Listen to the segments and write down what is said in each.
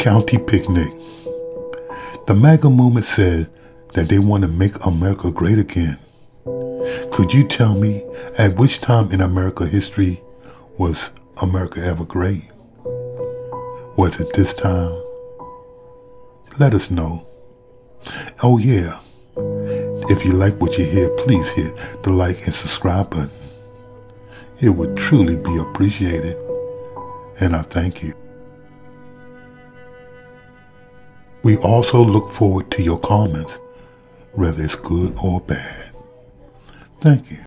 County Picnic. The MAGA movement says that they want to make America great again. Could you tell me at which time in America history was America ever great? Was it this time? Let us know. Oh yeah. If you like what you hear, please hit the like and subscribe button. It would truly be appreciated. And I thank you. We also look forward to your comments, whether it's good or bad. Thank you.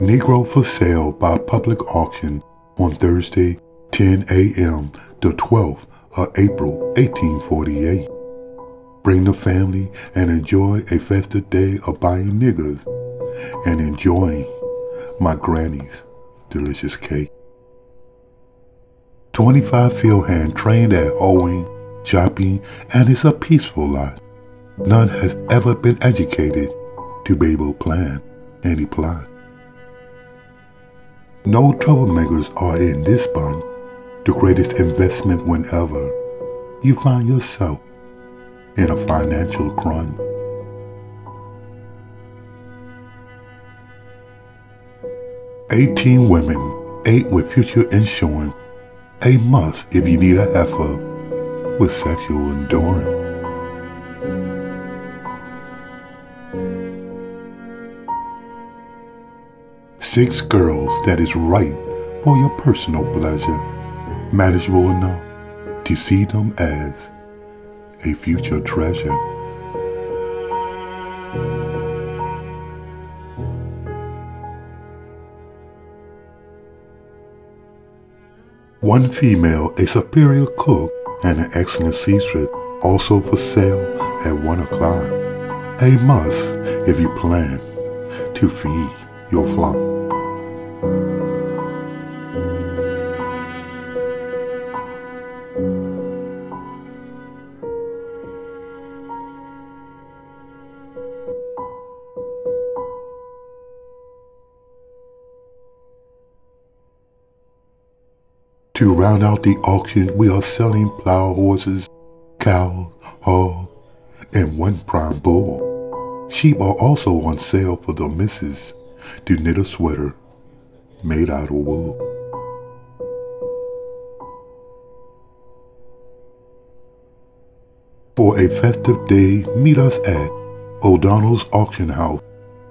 Negro for sale by public auction on Thursday, 10 a.m. the 12th of April, 1848. Bring the family and enjoy a festive day of buying niggers and enjoying my granny's delicious cake. 25 field hand trained at hoeing, chopping, and it's a peaceful lot. None has ever been educated to be able to plan any plot. No troublemakers are in this bun, the greatest investment whenever you find yourself in a financial crunch. Eighteen women, eight with future insurance, a must if you need a heifer with sexual endurance. Six girls that is right for your personal pleasure, manageable enough to see them as a future treasure. One female, a superior cook, and an excellent seamstress, also for sale at one o'clock. A must if you plan to feed your flock. To round out the auction, we are selling plow horses, cows, hogs, and one prime bull. Sheep are also on sale for the missus to knit a sweater made out of wool. For a festive day, meet us at O'Donnell's Auction House,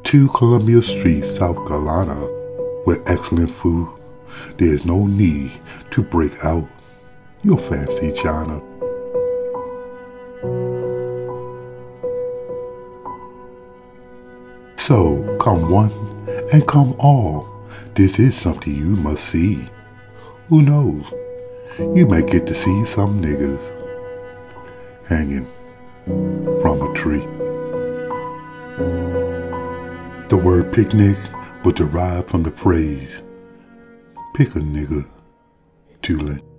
2 Columbia Street, South Carolina, with excellent food. There is no need to break out your fancy china. So come one and come all. This is something you must see. Who knows? You may get to see some niggas hanging from a tree. The word picnic was derived from the phrase pick a nigga. Too let